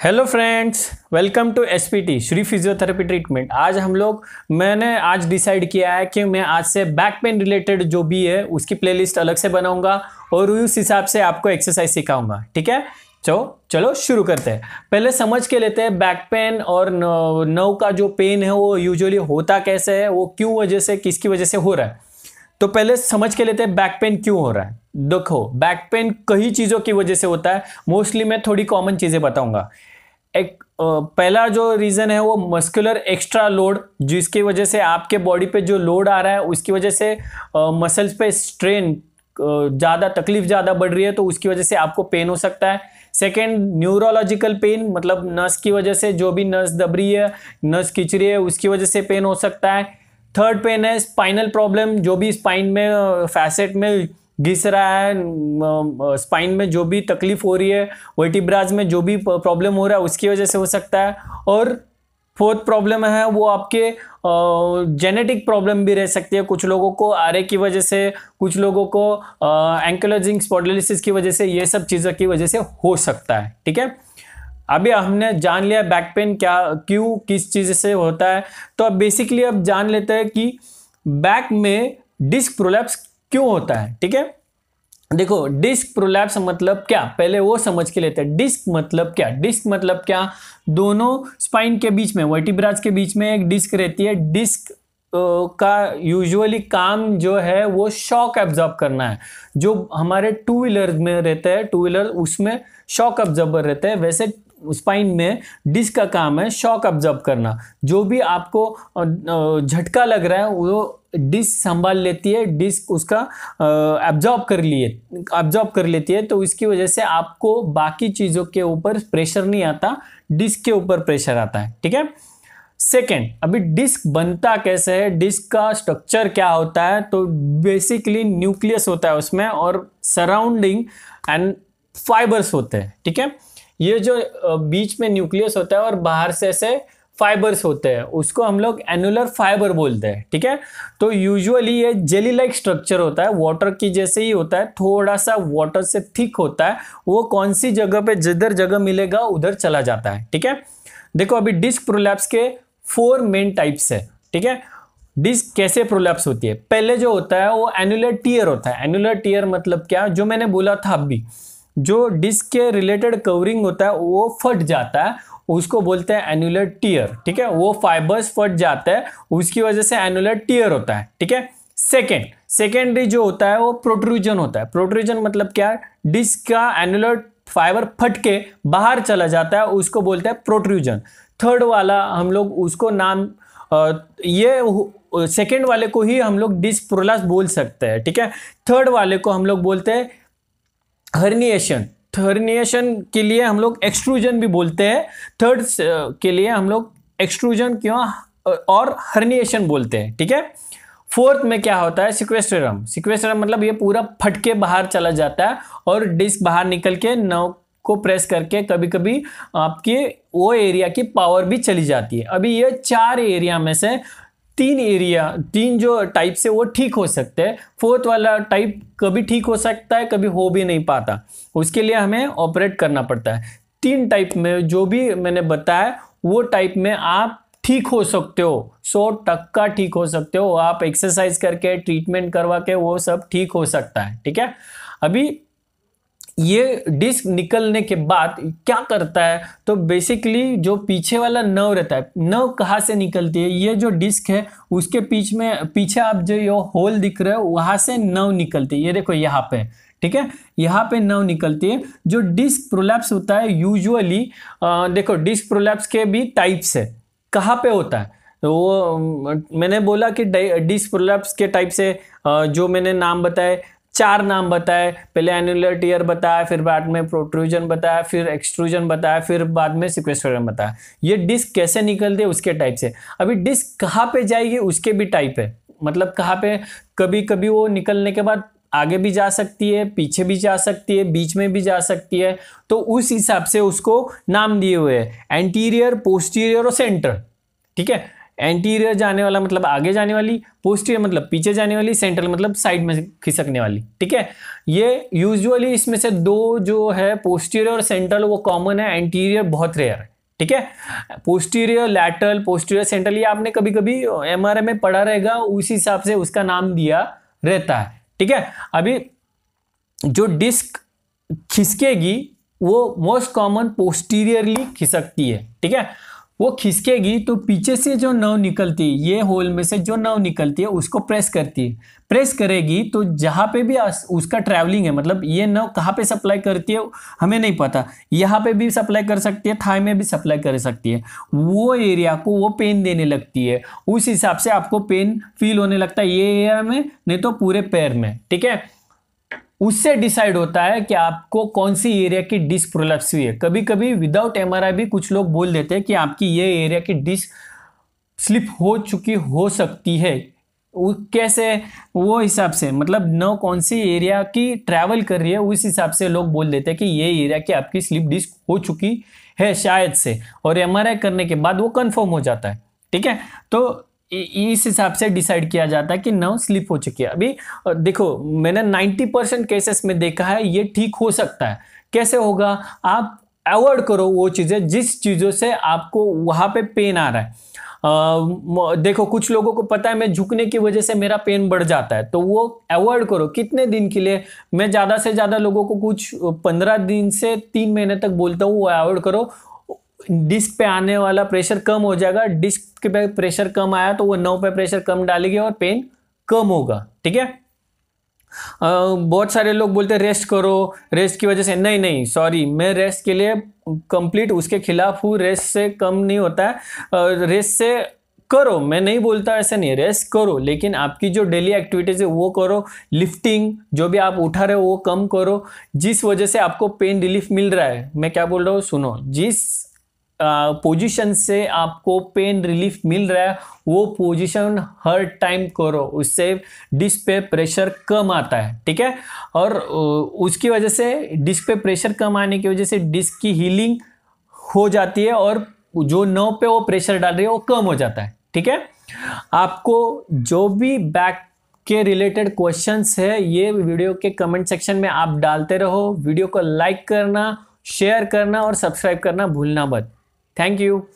Hello friends welcome to SPT Shri physiotherapy treatment आज हम लोग, मैंने आज डिसाइड किया है कि मैं आज से बैक पेन रिलेटेड जो भी है, उसकी प्लेलिस्ट अलग से बनाऊँगा और उस हिसाब से आपको एक्सरसाइज सिखाऊँगा। ठीक है? चलो चलो शुरू करते हैं। पहले समझ के लेते हैं बैक पेन और नव का जो पेन है, वो यूजुअली होता कैसे है, वो क्यों वजह से, किसकी वजह से हो रहा है? तो पहले समझ के लेते हैं बैक पेन क्यों हो रहा है। देखो बैक पेन कई चीज़ों की वजह से होता है। मोस्टली मैं थोड़ी कॉमन चीज़ें बताऊँगा। एक पहला जो रीज़न है वो मस्कुलर एक्स्ट्रा लोड जिसकी वजह से आपके बॉडी पे जो लोड आ रहा है, उसकी वजह से मसल्स पे स्ट्रेन ज़्यादा, तकलीफ़ ज़्यादा बढ़ रही है तो उसकी वजह से आपको पेन हो सकता है। सेकेंड न्यूरोलॉजिकल पेन मतलब नस की वजह से जो भी नस दब रही है, नस खिंच रही है, उसकी वजह से पेन हो सकता है। थर्ड पेन है स्पाइनल प्रॉब्लम जो भी स्पाइन में फैसेट में घिस रहा है स्पाइन में जो भी तकलीफ़ हो रही है वर्टिब्राज में जो भी प्रॉब्लम हो रहा है, उसकी वजह से हो सकता है। और फोर्थ प्रॉब्लम है, वो आपके जेनेटिक प्रॉब्लम भी रह सकती है। कुछ लोगों को आरे की वजह से, कुछ लोगों को एंकोलॉजिंग स्पॉडलिसिस की वजह से, ये सब चीज़ों की वजह से हो सकता है, ठीक है? अभी हमने जान लिया बैक पेन क्या, क्यों, किस चीज़ से होता है। तो अब बेसिकली अब जान लेते हैं कि बैक में डिस्क प्रोलैप्स क्यों होता है? ठीक है? देखो, डिस्क प्रोलैप्स मतलब क्या? पहले वो समझ के लेते हैं। डिस्क मतलब क्या? डिस्क मतलब क्या? दोनों स्पाइन के बीच में, वर्टिब्राज के बीच में एक डिस्क रहती है। डिस्क का यूजुअली काम जो है, वो शॉक एब्जॉर्ब करना है। जो हमारे टू व्हीलर में रहते हैं, टू व्हीलर उसमें शॉक एब्जॉर्बर रहते हैं। वैसे स्पाइन में डिस्क का काम है शॉक ऑब्ज़र्व करना। जो भी आपको झटका लग रहा है, वो डिस्क संभाल लेती है, डिस्क उसका एब्जॉर्ब कर लिए एब्जॉर्ब कर लेती है तो इसकी वजह से आपको बाकी चीज़ों के ऊपर प्रेशर नहीं आता, डिस्क के ऊपर प्रेशर आता है, ठीक है? सेकेंड अभी डिस्क बनता कैसे है? डिस्क का स्ट्रक्चर क्या होता है? तो बेसिकली न्यूक्लियस होता है उसमें और सराउंडिंग एंड फाइबर्स होते हैं, ठीक है? ये जो बीच में न्यूक्लियस होता है और बाहर से ऐसे फाइबर्स होते हैं, उसको हम लोग एनुलर फाइबर बोलते हैं, ठीक है? तो यूजुअली ये जेली लाइक स्ट्रक्चर होता है वाटर की जैसे ही होता है थोड़ा सा वाटर से थिक होता है, वो कौन सी जगह पे जिधर जगह मिलेगा, उधर चला जाता है, ठीक है? देखो अभी डिस्क प्रोलैप्स के फोर मेन टाइप्स है, ठीक है? डिस्क कैसे प्रोलैप्स होती है? पहले जो होता है, वो एनुलर टीयर होता है। एनुलर टीयर मतलब क्या? जो मैंने बोला था अभी, जो डिस्क के रिलेटेड कवरिंग होता है, वो फट जाता है उसको बोलते हैं एनुलर टीयर ठीक है? वो फाइबर्स फट जाता है, उसकी वजह से एनुलर टीयर होता है, ठीक है? सेकेंड सेकेंडरी जो होता है, वो प्रोट्रूजन होता है। प्रोट्रूजन मतलब क्या है? डिस्क का एनुलर फाइबर फट के बाहर चला जाता है, उसको बोलते हैं प्रोट्रूजन थर्ड वाला हम लोग उसको नाम ये सेकेंड वाले को ही हम लोग डिस्क प्रोलास बोल सकते हैं, ठीक है? थर्ड वाले को हम लोग बोलते हैं हर्निएशन हर्निएशन के लिए हम लोग एक्सट्रूजन भी बोलते हैं। थर्ड के लिए हम लोग एक्सट्रूजन क्यों और हर्निएशन बोलते हैं, ठीक है? फोर्थ में क्या होता है? सिक्वेस्टरम सिक्वेस्टरम मतलब ये पूरा फटके बाहर चला जाता है और डिस्क बाहर निकल के नव को प्रेस करके कभी कभी आपके वो एरिया की पावर भी चली जाती है। अभी ये चार एरिया में से तीन एरिया तीन जो टाइप से वो ठीक हो सकते हैं। फोर्थ वाला टाइप कभी ठीक हो सकता है, कभी हो भी नहीं पाता। उसके लिए हमें ऑपरेट करना पड़ता है। तीन टाइप में जो भी मैंने बताया, वो टाइप में आप ठीक हो सकते हो। सौ टक्का ठीक हो सकते हो। आप एक्सरसाइज करके ट्रीटमेंट करवा के, वो सब ठीक हो सकता है। ठीक है? अभी ये डिस्क निकलने के बाद क्या करता है? तो बेसिकली जो पीछे वाला नव रहता है, नव कहाँ से निकलती है? ये जो डिस्क है, उसके पीछे में, पीछे आप जो ये होल दिख रहे हो, वहाँ से नव निकलती है। ये देखो यहाँ पे, ठीक है? यहाँ पे नव निकलती है। जो डिस्क प्रोलैप्स होता है यूजुअली देखो डिस्क प्रोलैप्स के भी टाइप्स है। कहाँ पे होता है? तो वो, मैंने बोला कि डिस्क प्रोलैप्स के टाइप से जो मैंने नाम बताए चार नाम बताए, पहले एनुलर टीयर बताया, फिर बाद में प्रोट्रूजन बताया, फिर एक्सट्रूजन बताया, फिर बाद में सिक्वेस्टोरन बताया। ये डिस्क कैसे निकलते हैं उसके टाइप से। अभी डिस्क कहाँ पे जाएगी उसके भी टाइप है। मतलब कहाँ पे कभी कभी वो निकलने के बाद आगे भी जा सकती है, पीछे भी जा सकती है, बीच में भी जा सकती है। तो उस हिसाब से उसको नाम दिए हुए हैं। एंटीरियर पोस्टीरियर और सेंटर ठीक है? एंटीरियर जाने वाला मतलब आगे जाने वाली पोस्टीरियर मतलब पीछे जाने वाली सेंट्रल मतलब साइड में खिसकने वाली, ठीक है? ये यूजुअली इसमें से दो जो है पोस्टीरियर और सेंट्रल वो कॉमन है एंटीरियर बहुत रेयर है, ठीक है? पोस्टीरियर लैटरल पोस्टीरियर सेंट्रल ये आपने कभी कभी एम में पढ़ा रहेगा, उस हिसाब से उसका नाम दिया रहता है, ठीक है? अभी जो डिस्क खिसकेगी, वो मोस्ट कॉमन पोस्टीरियरली खिसकती है, ठीक है? वो खिसकेगी तो पीछे से जो नव निकलती है ये होल में से जो नव निकलती है, उसको प्रेस करती है। प्रेस करेगी तो जहाँ पे भी उसका ट्रैवलिंग है मतलब ये नव कहाँ पे सप्लाई करती है, हमें नहीं पता। यहाँ पे भी सप्लाई कर सकती है, थाई में भी सप्लाई कर सकती है। वो एरिया को वो पेन देने लगती है। उस हिसाब से आपको पेन फील होने लगता है, ये एरिया में, नहीं तो पूरे पैर में, ठीक है? उससे डिसाइड होता है कि आपको कौन सी एरिया की डिस्क प्रोलप्स है। कभी कभी विदाउट एमआरआई भी कुछ लोग बोल देते हैं कि आपकी ये एरिया की डिस्क स्लिप हो चुकी, हो सकती है। वो कैसे? वो हिसाब से मतलब न कौन सी एरिया की ट्रैवल कर रही है, उस हिसाब से लोग बोल देते हैं कि ये एरिया की आपकी स्लिप डिस्क हो चुकी है शायद से। और एमआरआई करने के बाद वो कंफर्म हो जाता है। ठीक है? तो इस हिसाब से डिसाइड किया जाता है कि नर्व स्लिप हो चुकी है। अभी देखो मैंने 90 परसेंट केसेस में देखा है ये ठीक हो सकता है। कैसे होगा? आप अवॉइड करो वो चीज़ें जिस चीज़ों से आपको वहाँ पे पेन आ रहा है। आ, देखो कुछ लोगों को पता है मैं झुकने की वजह से मेरा पेन बढ़ जाता है तो वो अवॉइड करो। कितने दिन के लिए? मैं ज़्यादा से ज़्यादा लोगों को कुछ पंद्रह दिन से तीन महीने तक बोलता हूँ वो अवॉइड करो। डिस्क पे आने वाला प्रेशर कम हो जाएगा, डिस्क पे प्रेशर कम आया तो वो नौ पे प्रेशर कम डालेगी और पेन कम होगा, ठीक है? बहुत सारे लोग बोलते हैं, रेस्ट करो। रेस्ट की वजह से, नहीं नहीं, सॉरी, मैं रेस्ट के लिए कंप्लीट उसके खिलाफ हूँ, रेस्ट से कम नहीं होता है। रेस्ट से करो, मैं नहीं बोलता ऐसे नहीं रेस्ट करो, लेकिन आपकी जो डेली एक्टिविटीज़ है वो करो, लिफ्टिंग जो भी आप उठा रहे हो वो कम करो, जिस वजह से आपको पेन रिलीफ मिल रहा है। मैं क्या बोल रहा हूँ? सुनो, जिस पोजीशन से आपको पेन रिलीफ मिल रहा है, वो पोजीशन हर टाइम करो, उससे डिस्क पे प्रेशर कम आता है, ठीक है? और उसकी वजह से डिस्क पे प्रेशर कम आने की वजह से डिस्क की हीलिंग हो जाती है और जो नव पे वो प्रेशर डाल रही है, वो कम हो जाता है, ठीक है? आपको जो भी बैक के रिलेटेड क्वेश्चंस है, ये वीडियो के कमेंट सेक्शन में आप डालते रहो वीडियो को लाइक करना शेयर करना और सब्सक्राइब करना भूलना मत। Thank you.